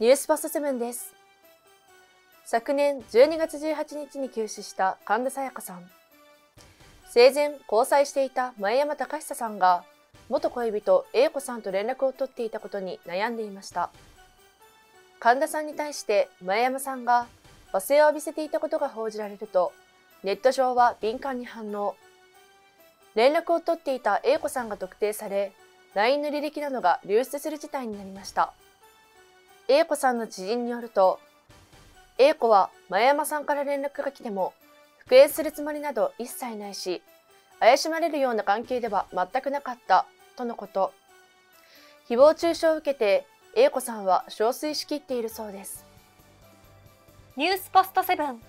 ニュースポストセブンです。昨年12月18日に急死した神田沙也加さん。生前交際していた前山隆久さんが元恋人 A 子さんと連絡を取っていたことに悩んでいました。神田さんに対して前山さんが罵声を浴びせていたことが報じられると、ネット上は敏感に反応。連絡を取っていた A 子さんが特定され、LINE の履歴などが流出する事態になりました。A 子さんの知人によると、A 子は前山さんから連絡が来ても、復縁するつもりなど一切ないし、怪しまれるような関係では全くなかった、とのこと。誹謗中傷を受けて、A 子さんは憔悴しきっているそうです。ニュースポストセブン